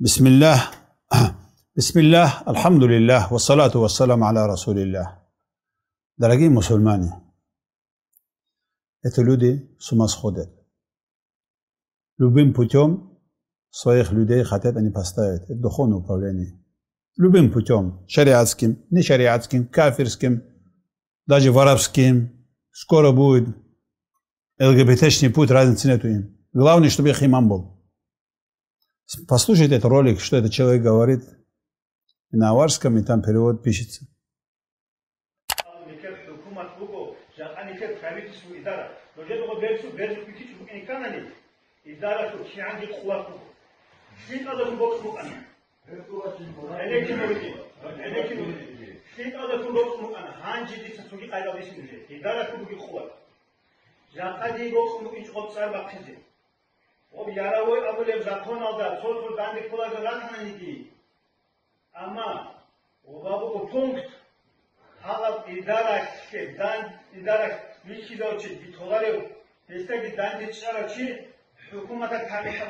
بسم الله بسم الله الحمد لله والصلاة والسلام على رسول الله Дорогие мусульмане, это люди с ума сходят. Любым путем своих людей хотят они поставить. Это духовное управление. Любым путем. Шариатским, не шариатским, кафирским, даже воровским. Скоро будет ЛГБТшный путь, разницы нету им. Главное, чтобы их имам был. Послушайте этот ролик, что этот человек говорит и на аварском, и там перевод пишется. Hangi diksin sugi kaydalı isim diye. İdara kubu gibi kuvvet. Yakadi yoksunluk hiç kopsar bakıcı. تو دند کلا گرات نیدی اما و بابو پونکت حالا ادارش که دند ادارش میشی دو چی بیتولاری دسته که دند چرا چی حکومت تاریخ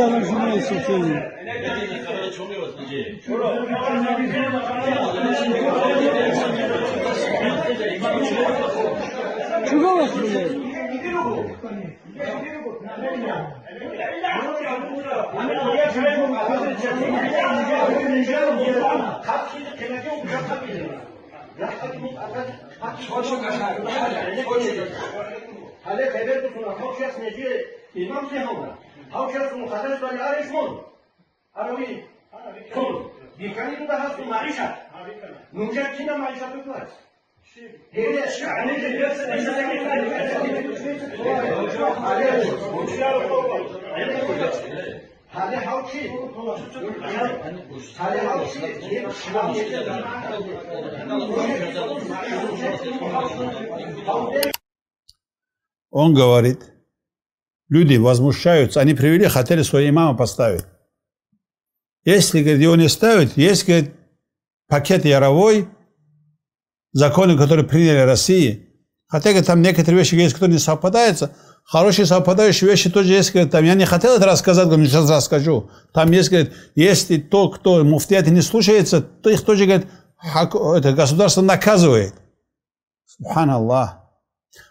하는 수가 있었어요. 죽어갔습니다. حالا خبر بکنم خب شخص نجیر امام نه حوشكم خلصت النهار اسمون أروي سمون بكلمة تخص معيشة نوجد هنا معيشة تكوز Hali halkı, hali halkı, On gavarit люди возмущаются, они привели, хотели своего имама поставить. Если, говорит, его не ставят, есть, говорит, пакет Яровой, законы, которые приняли России, хотя, говорит, там некоторые вещи есть, которые не совпадаются, хорошие совпадающие вещи тоже есть, говорит, там, я не хотел это рассказать, говорю, сейчас расскажу. Там есть, говорит, если то, кто муфтиаты не слушается, то их тоже, говорит, это государство наказывает. Субханаллах.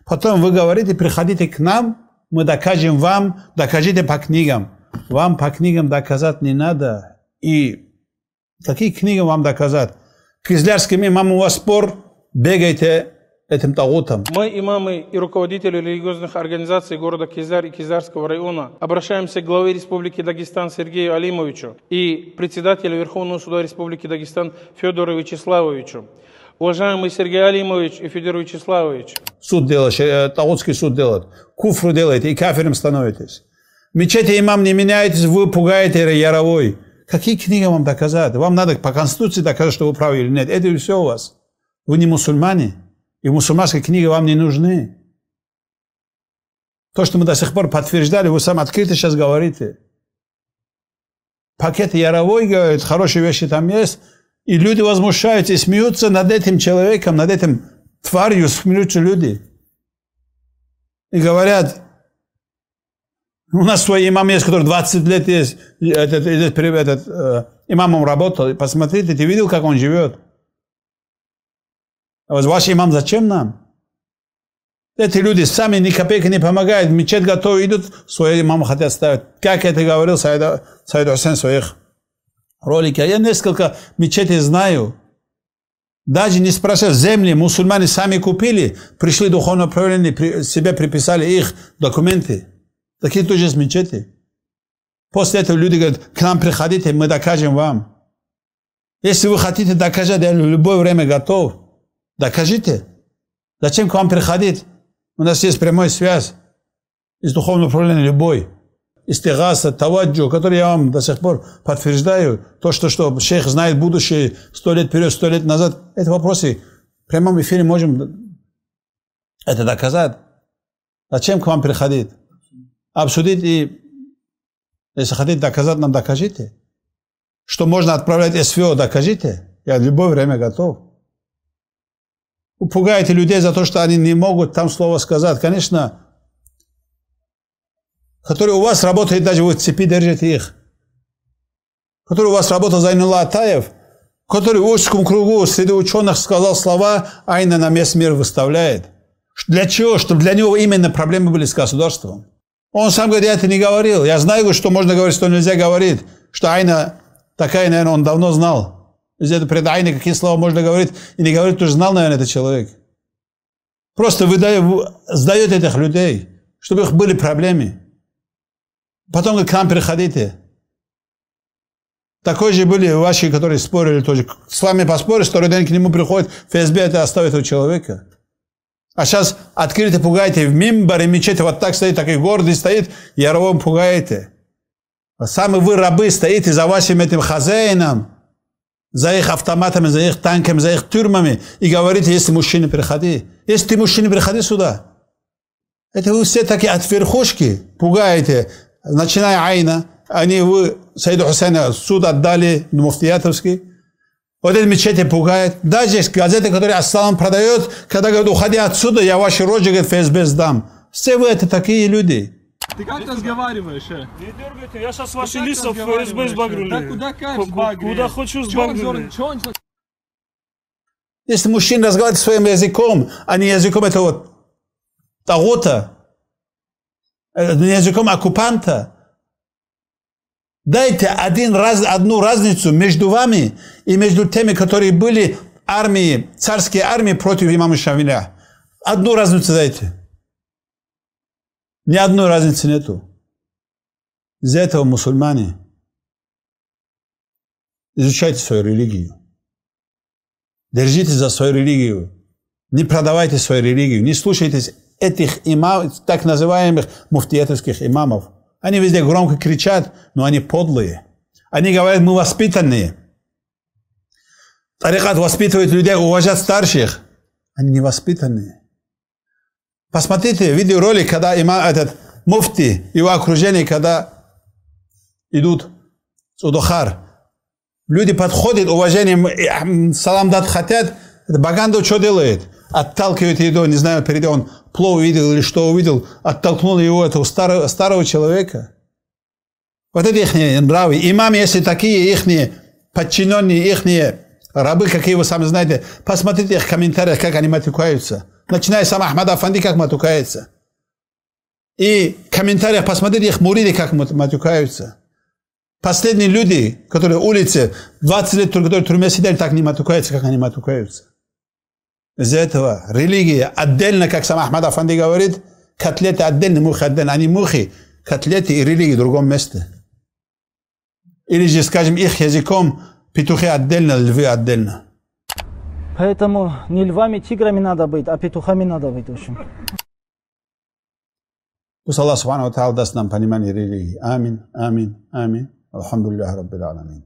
Потом вы говорите, приходите к нам, мы докажем вам, докажите по книгам. Вам по книгам доказать не надо. И какие книги вам доказать? К излярским имамам у вас спор, бегайте этим тагутом. Мы, имамы и руководители религиозных организаций города Кизляр и Кизлярского района, обращаемся к главе Республики Дагестан Сергею Алимовичу и председателю Верховного суда Республики Дагестан Федору Вячеславовичу. Уважаемый Сергей Алимович и Федор Вячеславович, Суд делает, э, тагутский суд делает. Куфру делаете и кафиром становитесь. Мечети имам не меняетесь, вы пугаете Яровой. Какие книги вам доказать? Вам надо по Конституции доказать, что вы правы или нет. Это все у вас. Вы не мусульмане. И мусульманские книги вам не нужны. То, что мы до сих пор подтверждали, вы сам открыто сейчас говорите. Пакет Яровой, говорит, хорошие вещи там есть. И люди возмущаются и смеются над этим человеком, над этим тварью, смеются люди. И говорят, у нас свой имам есть, который 20 лет есть, этот, этот, этот э, имамом работал. Посмотрите, ты видел, как он живет? А вот ваш имам зачем нам? Эти люди сами ни копейки не помогают, мечеть готовы, идут, свой имам хотят ставить. Как это говорил Сайд Хусейн в своих роликах. Я несколько мечетей знаю. Даже не спрашивая, земли мусульмане сами купили, пришли духовное управление, при, себе приписали их документы. Такие тоже есть мечети. После этого люди говорят, к нам приходите, мы докажем вам. Если вы хотите доказать, я в любое время готов. Докажите. Зачем к вам приходить? У нас есть прямая связь из духовного управления любой. Истигаса, таваджу, который я вам до сих пор подтверждаю. То, что, что шейх знает будущее сто лет вперед, сто лет назад. Это вопросы. В прямом эфире можем это доказать. Зачем к вам приходить? Обсудить и, если хотите доказать, нам докажите. Что можно отправлять СВО, докажите. Я в любое время готов. Вы пугаете людей за то, что они не могут там слово сказать. Конечно, который у вас работает, даже вы в цепи держите их. Который у вас работал Зайнула Атаев, который в узком кругу среди ученых сказал слова, Айна на весь мир выставляет. Для чего? Чтобы для него именно проблемы были с государством. Он сам говорит, я это не говорил. Я знаю, что можно говорить, что нельзя говорить. Что Айна такая, наверное, он давно знал. Где-то пред Айной какие слова можно говорить, и не говорить, тоже знал, наверное, этот человек. Просто выдает, сдает этих людей, чтобы их были проблемы. Потом к нам приходите. Такой же были ваши, которые спорили тоже. С вами поспоришь, второй день к нему приходит, ФСБ это оставит у человека. А сейчас открыто пугаете в мимбаре, мечети, вот так стоит, такой гордый стоит, яровом пугаете. А сами вы рабы стоите за вашим этим хозяином, за их автоматами, за их танками, за их тюрьмами, и говорите, если мужчина, приходи. Если ты мужчина, приходи сюда. Это вы все такие от верхушки пугаете, начиная Айна, они вы Саиду Хусейна суд отдали, муфтиятовский, вот эти мечети пугает. Даже есть газеты, которые Ассалам продает, когда говорят, уходи отсюда, я ваши рожи, говорит, ФСБ сдам. Все вы это такие люди. Ты как разговариваешь, э? Не дергайте, я сейчас ваши листов ФСБ э? сбагрю. Да куда как сбагрю? Куда хочу Чё он сбагрю. Если мужчина разговаривает своим языком, а не языком этого тагота, э, не языком оккупанта, дайте один раз, одну разницу между вами и между теми, которые были армии, царские армии против имама Шавиля. Одну разницу дайте. Ни одной разницы нету. Из-за этого мусульмане изучайте свою религию. Держитесь за свою религию. Не продавайте свою религию. Не слушайтесь этих имамов, так называемых муфтиятовских имамов. Они везде громко кричат, но они подлые. Они говорят, мы воспитанные. Тарикат воспитывает людей уважать старших. Они не воспитанные. Посмотрите видеоролик, когда имам, этот муфти, его окружение, когда идут с Удухар. Люди подходят, уважением, салам дать хотят. Это Багандов что делает? Отталкивает его, не знаю, перед он плов увидел или что увидел, оттолкнул его, этого старого, старого человека. Вот это их нравы. Имам, если такие их подчиненные, их рабы, какие вы сами знаете, посмотрите их комментариях, как они матюкаются. Начиная с Ахмада Афанди, как матюкается. И в комментариях посмотрите их муриды, как матюкаются. Последние люди, которые улице 20 лет, которые в тюрьме сидели, так не матюкаются, как они матюкаются. Из-за этого религия отдельно, как сам Ахмад Афанди говорит, котлеты отдельно, мухи отдельно. Они мухи, котлеты и религия в другом месте. Или же, скажем, их языком петухи отдельно, львы отдельно. Поэтому не львами, тиграми надо быть, а петухами надо быть, в общем. Пусть Аллах Субхану Ва Та'ala даст нам понимание религии. Амин, амин, амин. Алхамдулиллах Раббил Аламин.